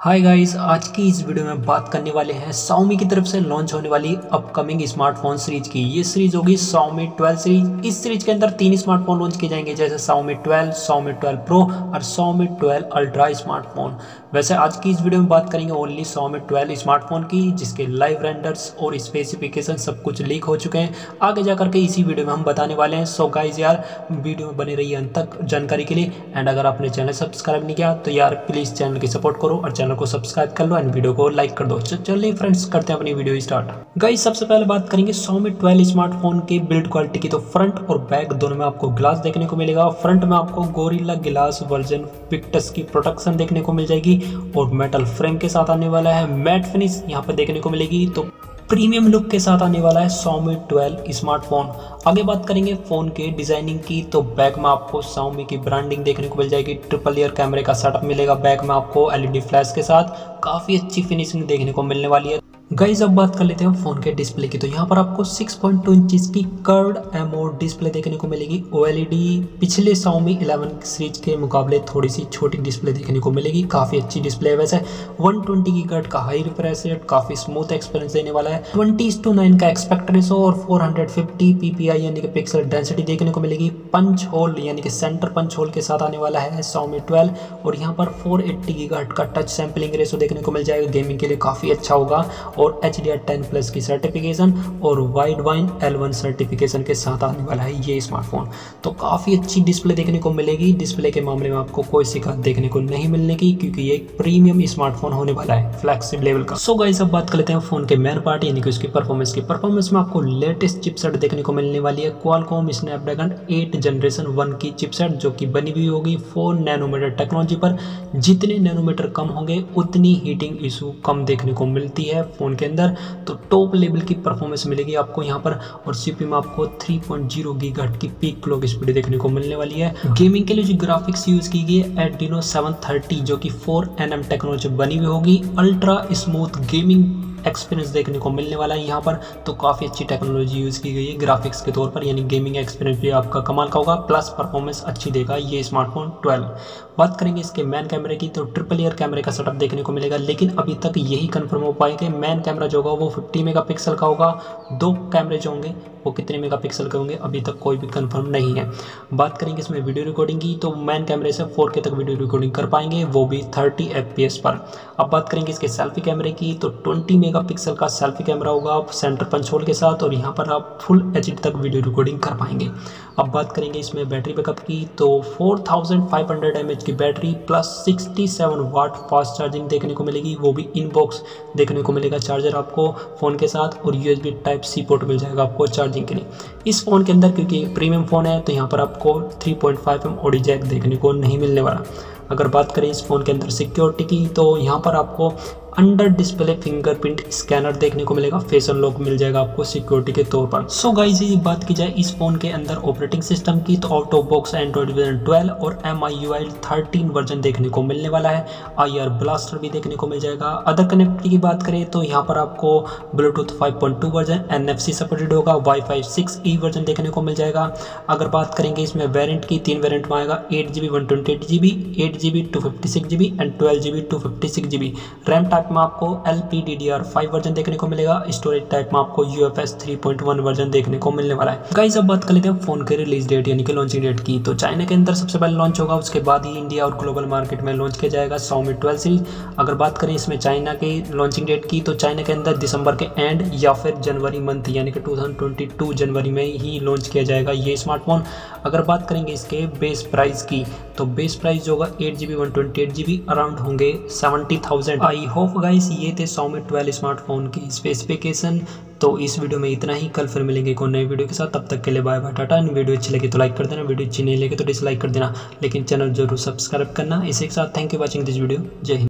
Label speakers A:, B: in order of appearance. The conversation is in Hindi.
A: हाय गाइस आज की इस वीडियो में बात करने वाले हैं Xiaomi की तरफ़ से लॉन्च होने वाली अपकमिंग स्मार्टफ़ोन सीरीज़ की। ये सीरीज़ होगी Xiaomi 12 सीरीज़ इस सीरीज़ के अंदर तीन स्मार्टफ़ोन लॉन्च किए जाएँगे जैसे Xiaomi 12, Xiaomi 12 Pro और Xiaomi 12 अल्ट्रा स्मार्टफ़ोन वैसे आज की इस वीडियो में बात करेंगे ओनली Xiaomi 12 स्मार्टफ़ोन की जिसके लाइव रेंडर्स और स्पेसिफिकेशन सब कुछ लीक हो चुके हैं। आगे जा करके इसी वीडियो में हम बताने वाले हैं। सो गाइज़ यार वीडियो में बने रहिए अंत तक जानकारी के लिए। एंड अगर आपने चैनल सब्सक्राइब नहीं किया तो यार प्लीज़ चैनल की सपोर्ट करो और चैनल को सब्सक्राइब कर लो एंड वीडियो को लाइक कर दो। चलिए फ्रेंड्स, करते हैं अपनी वीडियो स्टार्ट गई सबसे पहले बात करेंगे सोमी ट्वेल्व स्मार्टफ़ोन की बिल्ड क्वालिटी की। तो फ्रंट और बैक दोनों में आपको ग्लास देखने को मिलेगा। फ्रंट में आपको गोरिल्ला ग्लास वर्जन पिक्टस की प्रोटेक्शन देखने को मिल जाएगी और मेटल फ्रेम के साथ आने वाला है। मैट फिनिश यहाँ पर देखने को मिलेगी। तो प्रीमियम लुक के साथ आने वाला है Xiaomi 12 स्मार्टफ़ोन। आगे बात करेंगे फ़ोन के डिज़ाइनिंग की तो बैक में आपको Xiaomi की ब्रांडिंग देखने को मिल जाएगी। ट्रिपल ईयर कैमरे का सेटअप मिलेगा बैक में आपको एलईडी फ्लैश के साथ। काफ़ी अच्छी फिनिशिंग देखने को मिलने वाली है। गाइज़ अब बात कर लेते हैं फ़ोन के डिस्प्ले की। तो यहाँ पर आपको 6.2 पॉइंट इंचज की कर्ड एमओ डिस्प्ले देखने को मिलेगी। ओ पिछले Xiaomi 11 सीरीज़ के मुकाबले थोड़ी सी छोटी डिस्प्ले देखने को मिलेगी। काफ़ी अच्छी डिस्प्ले है वैसे। 120 की कर्ड का हाई रिफ्रेश रेट काफ़ी स्मूथ एक्सपीरियंस देने वाला है। ट्वेंटी टू नाइन का एक्सपेक्ट रेसो और 450 पीपीआई यानी कि पिक्सल डेंसिटी देखने को मिलेगी। पंच होल यानी कि सेंटर पंच होल के साथ आने वाला है Xiaomi 12 और यहाँ पर 480 की का टच सैम्पलिंग रेसो देखने को मिल जाएगा। गेमिंग के लिए काफ़ी अच्छा होगा। और H D R ten plus की सर्टिफिकेशन और wide wine L one certification के साथ आने वाला है ये स्मार्टफ़ोन तो काफ़ी अच्छी डिस्प्ले देखने को मिलेगी। डिस्प्ले के मामले में आपको कोई शिकायत देखने को नहीं मिलने की, क्योंकि ये एक प्रीमियम स्मार्टफ़ोन होने वाला है फ्लैक्सिब लेवल का। सो गाइस अब बात कर लेते हैं फ़ोन के मेन पार्ट यानी कि उसकी परफॉर्मेंस की। परफॉर्मेंस में आपको लेटेस्ट चिपसेट देखने को मिलने वाली है Qualcomm Snapdragon eight generation one की चिपसेट जो कि बनी हुई होगी फोर नैनोमीटर टेक्नोलॉजी पर। जितने नैनोमीटर कम होंगे, उतनी हीटिंग इशू कम देखने को मिलती है फ़ोन के अंदर तो टॉप लेवल की परफॉर्मेंस मिलेगी आपको यहाँ पर और सीपी में आपको 3.0 पॉइंट ज़ीरो की पीक क्लॉक स्पीड देखने को मिलने वाली है। गेमिंग के लिए जो ग्राफिक्स यूज़ की गई है एडिनो 730 जो कि 4 एम टेक्नोलॉजी बनी हुई होगी अल्ट्रा स्मूथ गेमिंग एक्सपीरियंस देखने को मिलने वाला है यहाँ पर। तो काफ़ी अच्छी टेक्नोलॉजी यूज़ की गई है ग्राफिक्स के तौर पर, यानी गेमिंग एक्सपीरियंस भी आपका कमाल का होगा प्लस परफॉर्मेंस अच्छी देगा ये स्मार्टफ़ोन 12 बात करेंगे इसके मैन कैमरे की तो ट्रिपल ईयर कैमरे का सेटअप देखने को मिलेगा, लेकिन अभी तक यही कन्फर्म हो पाएगा मैन कैमरा जो होगा वो फिफ्टी मेगा का होगा। दो कैमरे जो होंगे वो कितने मेगापिक्सल के होंगे, अभी तक कोई भी कंफर्म नहीं है। बात करेंगे इसमें वीडियो रिकॉर्डिंग की तो मैन कैमरे से 4K तक वीडियो रिकॉर्डिंग कर पाएँगे, वो भी 30 एफ़ पर। अब बात करेंगे इसके सेल्फी कैमरे की तो 20 मेगापिक्सल का सेल्फी कैमरा होगा सेंटर पंच होल के साथ और यहाँ पर आप फुल एच तक वीडियो रिकॉर्डिंग कर पाएँगे। अब बात करेंगे इसमें बैटरी बैकअप की तो 4500 एमएच की battery plus 67 watt fast charging देखने को मिलेगी, वो भी इनबॉक्स देखने को मिलेगा चार्जर आपको फ़ोन के साथ और यूएसबी टाइप सी पोर्ट मिल जाएगा आपको चार्जिंग के लिए। इस फ़ोन के अंदर क्योंकि प्रीमियम फ़ोन है तो यहाँ पर आपको 3.5 पॉइंट ओडी जैक देखने को नहीं मिलने वाला। अगर बात करें इस फ़ोन के अंदर सिक्योरिटी की तो यहाँ पर आपको अंडर डिस्प्ले फिंगरप्रिंट स्कैनर देखने को मिलेगा, फेस अनलॉक मिल जाएगा आपको सिक्योरिटी के तौर पर। सो गाइस ये बात की जाए इस फ़ोन के अंदर ऑपरेटिंग सिस्टम की तो out of box Android version 12 और M I U I thirteen version देखने को मिलने वाला है। आई आर ब्लास्टर भी देखने को मिल जाएगा। अदर कनेक्टिविटी की बात करें तो यहाँ पर आपको Bluetooth 5.2 version N F C supported होगा। Wi fi six E version देखने को मिल जाएगा। अगर बात करेंगे इसमें वेरियंट की, तीन वेरियंट में आएगा। Eight G B one twenty eight G B eight G B two fifty six G B and twelve G B two fifty six G B RAM type में आपको L P D D R five version देखने को मिलेगा। स्टोरेज टाइप में आपको U F S three point one version देखने को मिलने वाला है। गाइस अब बात कर लेते हैं फ़ोन के रिलीज़ डेट यानी कि लॉन्चिंग डेट की। तो चाइना के अंदर सबसे पहले लॉन्च होगा, उसके बाद ही इंडिया और ग्लोबल मार्केट में लॉन्च किया जाएगा सौमी ट्वेल्व सीरीज़ अगर बात करें इसमें चाइना की लॉन्चिंग डेट की तो चाइना के अंदर दिसंबर के एंड या फिर जनवरी मंथ यानी कि टू जनवरी में ही लॉन्च किया जाएगा ये स्मार्टफ़ोन अगर बात करेंगे इसके बेस प्राइस की तो बेस प्राइस जो होगा eight G B one twenty eight G B around होंगे seventy thousand I hope guys ये थे सौमी ट्वेल्व स्मार्टफ़ोन की स्पेसिफिकेशन तो इस वीडियो में इतना ही। कल फिर मिलेंगे एक और नई वीडियो के साथ। तब तक के लिए बाय बाय टाटा। वीडियो अच्छी लगी तो लाइक कर देना। वीडियो अच्छी नहीं लगे तो डिसलाइक कर देना। लेकिन चैनल ज़रूर सब्सक्राइब करना। इसी के साथ thank you watching this video जय हिंद।